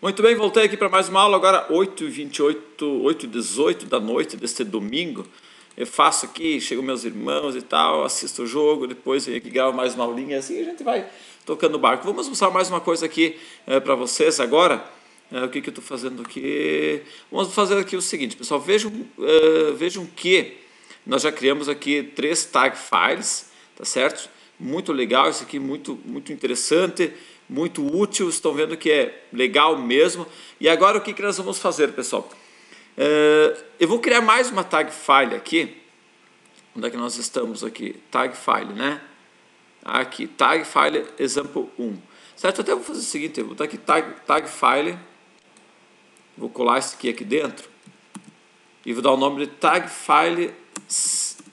Muito bem, voltei aqui para mais uma aula, agora 8h28, 8h18 da noite deste domingo. Eu faço aqui, chegam meus irmãos e tal, assisto o jogo, depois venho aqui gravo mais uma aulinha assim, a gente vai tocando o barco. Vamos mostrar mais uma coisa aqui é, para vocês agora. É, o que, que eu estou fazendo aqui? Vamos fazer aqui o seguinte, pessoal, vejam, uh, vejam que nós já criamos aqui três tag files, tá certo? Muito legal, isso aqui muito, muito interessante muito útil, estão vendo que é legal mesmo. E agora o que, que nós vamos fazer, pessoal? Uh, eu vou criar mais uma tag file aqui. Onde é que nós estamos aqui? Tag file, né? Aqui, tag file example 1. Certo? Até vou fazer o seguinte, eu vou botar aqui tag, tag file. Vou colar isso aqui aqui dentro. E vou dar o nome de tag file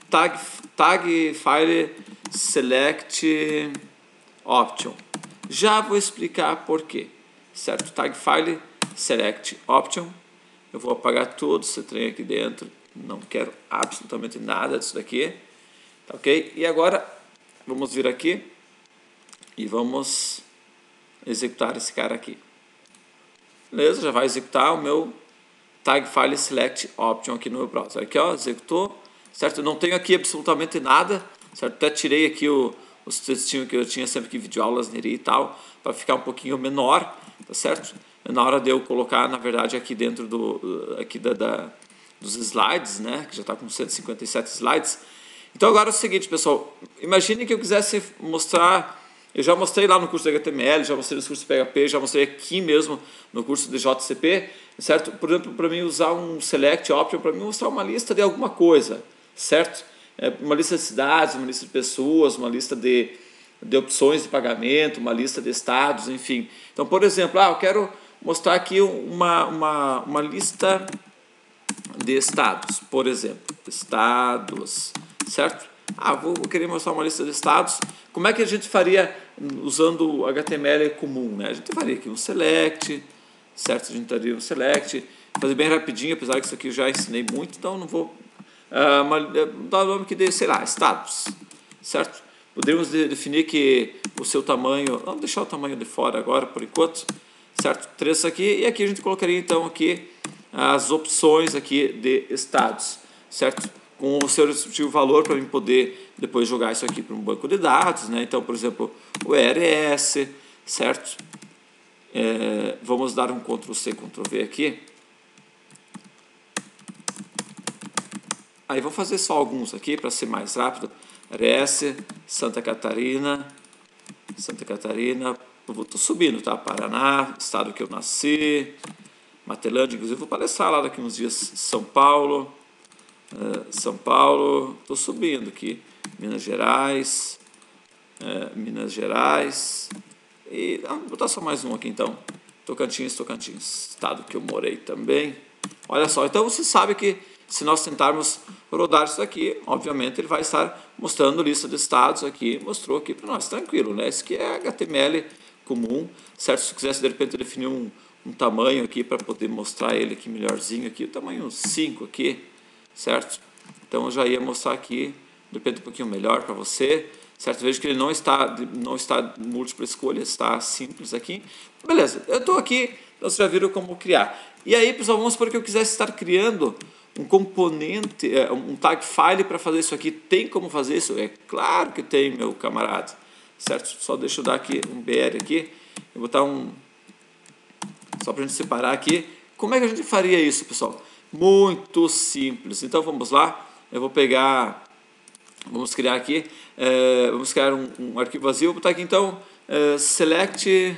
tag, tag file select option. Já vou explicar por quê. Certo? Tag File Select Option. Eu vou apagar todo esse trem aqui dentro. Não quero absolutamente nada disso daqui. Tá ok? E agora vamos vir aqui e vamos executar esse cara aqui. Beleza? Já vai executar o meu Tag File Select Option aqui no meu browser. Aqui, ó, executou. Certo? Não tenho aqui absolutamente nada. Certo? Até tirei aqui o, os textinhos que eu tinha sempre que videoaulas nele e tal, para ficar um pouquinho menor, tá certo? Na hora de eu colocar, na verdade, aqui dentro do, aqui da, da dos slides, né, que já está com 157 slides. Então agora é o seguinte, pessoal, imagine que eu quisesse mostrar, eu já mostrei lá no curso de HTML, já mostrei no curso de PHP, já mostrei aqui mesmo no curso de JCP, certo? Por exemplo, para mim usar um select option, para mim mostrar uma lista de alguma coisa, certo? É, uma lista de cidades, uma lista de pessoas, uma lista de, de opções de pagamento, uma lista de estados, enfim. Então, por exemplo, ah, eu quero mostrar aqui uma, uma, uma lista de estados, por exemplo, estados, certo? Ah, vou, vou querer mostrar uma lista de estados. Como é que a gente faria usando HTML comum? Né? A gente faria aqui um select, certo? A gente faria um select, fazer bem rapidinho, apesar que isso aqui eu já ensinei muito, então não vou uh, uma, dá o nome que dê, sei lá, status, certo? Podemos definir que o seu tamanho, vamos deixar o tamanho de fora agora por enquanto, certo? Três aqui e aqui a gente colocaria então aqui as opções aqui de estados, certo? Com o seu respectivo valor para mim poder depois jogar isso aqui para um banco de dados, né? Então, por exemplo, o ERS, certo? É, vamos dar um Ctrl C, Ctrl V aqui Aí vou fazer só alguns aqui para ser mais rápido. RS, Santa Catarina, Santa Catarina, tô subindo, tá? Paraná, estado que eu nasci, Matelândia, inclusive vou palestrar lá daqui uns dias, São Paulo, uh, São Paulo, tô subindo aqui, Minas Gerais, uh, Minas Gerais, e ah, vou botar só mais um aqui então, Tocantins, Tocantins, estado que eu morei também. Olha só, então você sabe que se nós tentarmos rodar isso aqui, obviamente ele vai estar mostrando lista de estados aqui, mostrou aqui para nós, tranquilo, né? Isso aqui é HTML comum, certo? Se quisesse de repente definir um, um tamanho aqui para poder mostrar ele aqui melhorzinho aqui, o tamanho 5 aqui, certo? Então eu já ia mostrar aqui, de repente um pouquinho melhor para você, certo? Veja que ele não está, não está múltipla escolha, está simples aqui. Beleza, eu estou aqui, então vocês já viram como criar. E aí, pessoal, vamos supor que eu quisesse estar criando um componente, é, um tag file para fazer isso aqui. Tem como fazer isso? É claro que tem, meu camarada. Certo? Só deixa eu dar aqui um BR aqui. Eu vou botar um. Só para a gente separar aqui. Como é que a gente faria isso, pessoal? Muito simples. Então vamos lá. Eu vou pegar. Vamos criar aqui. É, vamos criar um, um, arquivo vazio. Vou botar aqui então. É, select.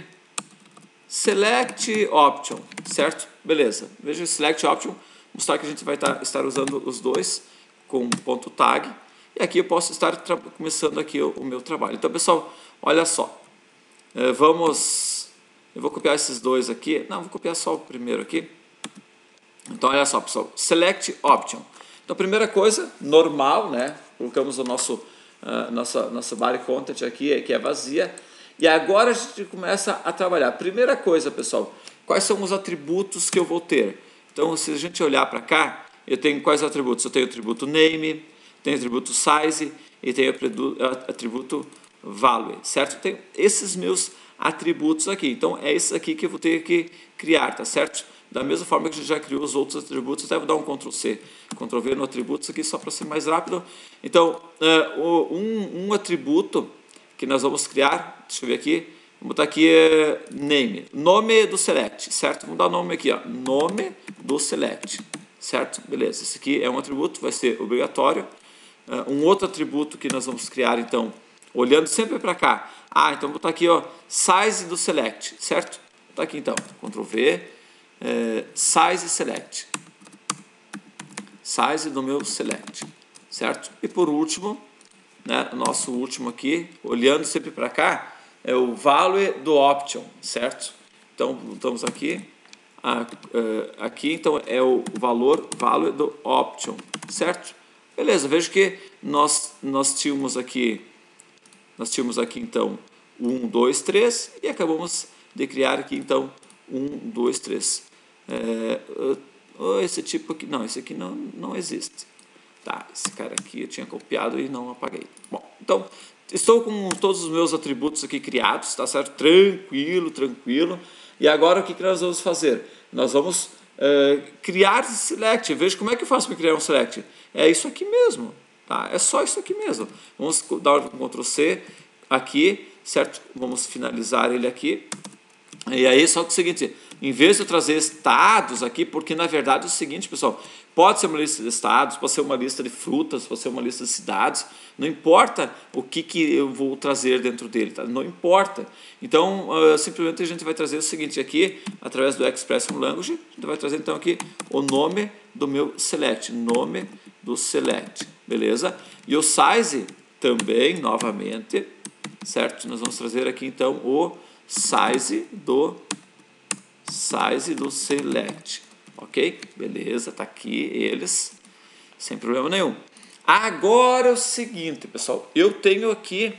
Select option. Certo? Beleza. Veja select option mostrar que a gente vai tá, estar usando os dois com ponto tag. E aqui eu posso estar começando aqui o, o, meu trabalho. Então, pessoal, olha só. É, vamos... Eu vou copiar esses dois aqui. Não, vou copiar só o primeiro aqui. Então, olha só, pessoal. Select Option. Então, primeira coisa, normal, né? Colocamos o nosso, uh, nossa, nossa body content aqui, que é vazia. E agora a gente começa a trabalhar. Primeira coisa, pessoal, quais são os atributos que eu vou ter? Então, se a gente olhar para cá, eu tenho quais atributos? Eu tenho o atributo name, tenho o atributo size e tenho o atributo value, certo? Eu tenho esses meus atributos aqui. Então, é esse aqui que eu vou ter que criar, tá certo? Da mesma forma que a gente já criou os outros atributos, até vou dar um Ctrl C, Ctrl V no atributos aqui só para ser mais rápido. Então, uh, um, um atributo que nós vamos criar, deixa eu ver aqui, vou botar aqui uh, name, nome do select, certo? Vamos dar nome aqui, ó, nome do select, certo? Beleza, esse aqui é um atributo, vai ser obrigatório. Uh, um outro atributo que nós vamos criar, então, olhando sempre para cá. Ah, então vou botar aqui, ó, size do select, certo? Vou botar aqui então, Ctrl V, é, size select. Size do meu select, certo? E por último, né, nosso último aqui, olhando sempre para cá, é o value do option, certo? Então, estamos aqui, é, aqui então é o valor value do option, certo? Beleza, vejo que nós, nós tínhamos aqui, nós tínhamos aqui então 1, 2, 3 e acabamos de criar aqui então 1, 2, 3. É, esse tipo aqui, não, esse aqui não, não existe. Tá, esse cara aqui eu tinha copiado e não apaguei. Bom, então, estou com todos os meus atributos aqui criados, tá certo? Tranquilo, tranquilo. E agora o que, que nós vamos fazer? Nós vamos é, criar select. Veja como é que eu faço para criar um select. É isso aqui mesmo, tá? É só isso aqui mesmo. Vamos dar um Ctrl C aqui, certo? Vamos finalizar ele aqui. E aí, só que é o seguinte, em vez de eu trazer estados aqui, porque na verdade é o seguinte, pessoal, pode ser uma lista de estados, pode ser uma lista de frutas, pode ser uma lista de cidades, não importa o que, que eu vou trazer dentro dele, tá? não importa. Então, uh, simplesmente a gente vai trazer o seguinte aqui, através do Expression Language, a gente vai trazer então aqui o nome do meu select, nome do select, beleza? E o size também, novamente, certo? Nós vamos trazer aqui então o size do size do select, ok? Beleza, tá aqui eles, sem problema nenhum. Agora é o seguinte, pessoal, eu tenho aqui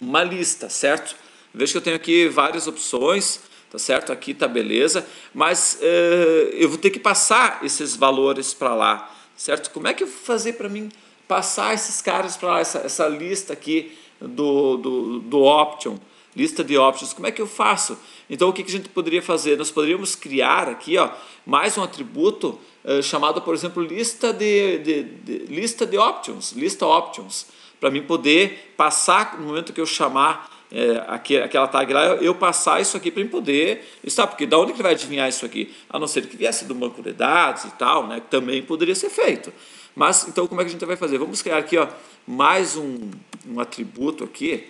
uma lista, certo? Veja que eu tenho aqui várias opções, tá certo? Aqui tá beleza, mas uh, eu vou ter que passar esses valores para lá, certo? Como é que eu vou fazer para mim passar esses caras para lá, essa, essa lista aqui do, do, do option? Lista de options, como é que eu faço? Então, o que, que a gente poderia fazer? Nós poderíamos criar aqui ó, mais um atributo uh, chamado, por exemplo, lista de, de, de, lista de options, lista options, para mim poder passar, no momento que eu chamar é, aqui, aquela tag lá, eu, eu passar isso aqui para mim poder está porque da onde que ele vai adivinhar isso aqui? A não ser que viesse do banco de dados e tal, né, também poderia ser feito. Mas, então, como é que a gente vai fazer? Vamos criar aqui ó, mais um, um atributo aqui,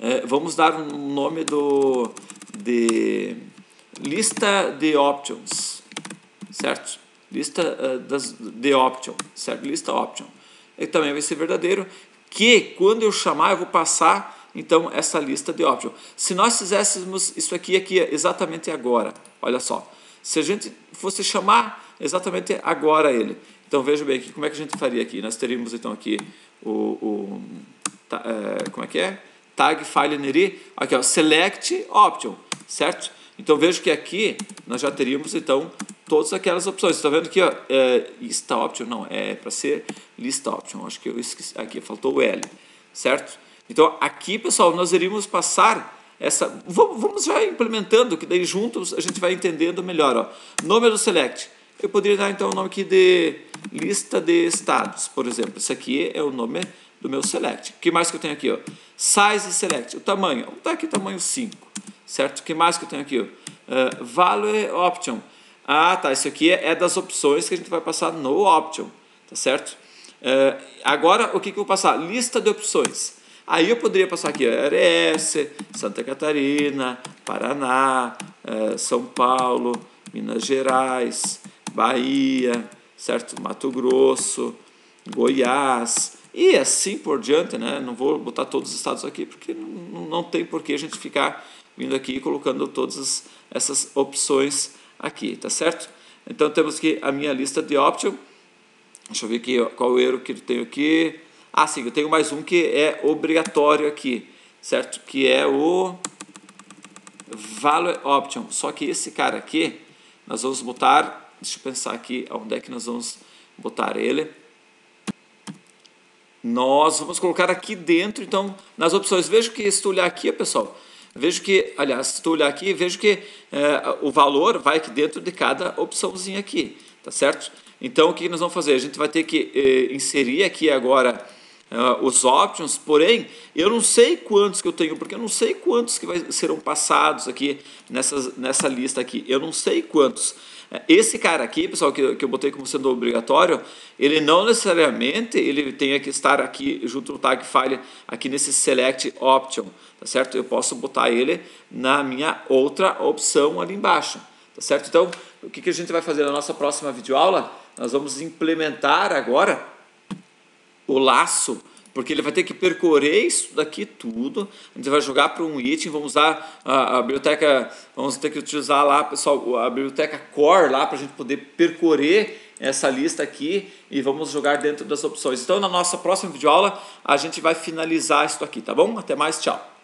é, vamos dar um nome do de lista de options, certo? Lista uh, das de option, certo? Lista option. E também vai ser verdadeiro que quando eu chamar eu vou passar então essa lista de option. Se nós fizéssemos isso aqui aqui exatamente agora, olha só. Se a gente fosse chamar exatamente agora ele, então veja bem aqui como é que a gente faria aqui. Nós teríamos então aqui o, o tá, é, como é que é? Tag file neri, aqui ó, select option, certo? Então vejo que aqui nós já teríamos então todas aquelas opções. Está vendo aqui ó, é, lista option não é para ser lista option. Acho que eu esqueci aqui faltou o L, certo? Então aqui pessoal nós iríamos passar essa vamos já implementando que daí juntos a gente vai entendendo melhor. Ó. Nome do select. Eu poderia dar então o nome aqui de lista de estados, por exemplo. Esse aqui é o nome do meu select. O que mais que eu tenho aqui? Ó? Size select, o tamanho. Vamos dar aqui tamanho 5, certo? O que mais que eu tenho aqui? Ó? Uh, value option. Ah, tá. Isso aqui é, é, das opções que a gente vai passar no option, tá certo? Uh, agora, o que, que eu vou passar? Lista de opções. Aí eu poderia passar aqui RS, Santa Catarina, Paraná, uh, São Paulo, Minas Gerais, Bahia, certo? Mato Grosso, Goiás, e assim por diante, né? Não vou botar todos os estados aqui, porque não, não tem por que a gente ficar vindo aqui e colocando todas essas opções aqui, tá certo? Então temos aqui a minha lista de option. Deixa eu ver aqui qual erro que eu tenho aqui. Ah, sim, eu tenho mais um que é obrigatório aqui, certo? Que é o value option. Só que esse cara aqui, nós vamos botar, deixa eu pensar aqui onde é que nós vamos botar ele nós vamos colocar aqui dentro, então, nas opções. Veja que se tu olhar aqui, pessoal, vejo que, aliás, se tu olhar aqui, vejo que é, o valor vai aqui dentro de cada opçãozinha aqui, tá certo? Então, o que nós vamos fazer? A gente vai ter que eh, inserir aqui agora uh, os options, porém, eu não sei quantos que eu tenho, porque eu não sei quantos que vai, serão passados aqui nessa, nessa lista aqui. Eu não sei quantos. Esse cara aqui, pessoal, que, que eu botei como sendo obrigatório, ele não necessariamente ele tem que estar aqui junto no tag file, aqui nesse select option, tá certo? Eu posso botar ele na minha outra opção ali embaixo, tá certo? Então, o que, que a gente vai fazer na nossa próxima videoaula? Nós vamos implementar agora o laço porque ele vai ter que percorrer isso daqui tudo. A gente vai jogar para um item, vamos usar a, a, biblioteca, vamos ter que utilizar lá, pessoal, a biblioteca core lá para a gente poder percorrer essa lista aqui e vamos jogar dentro das opções. Então, na nossa próxima videoaula, a gente vai finalizar isso aqui, tá bom? Até mais, tchau!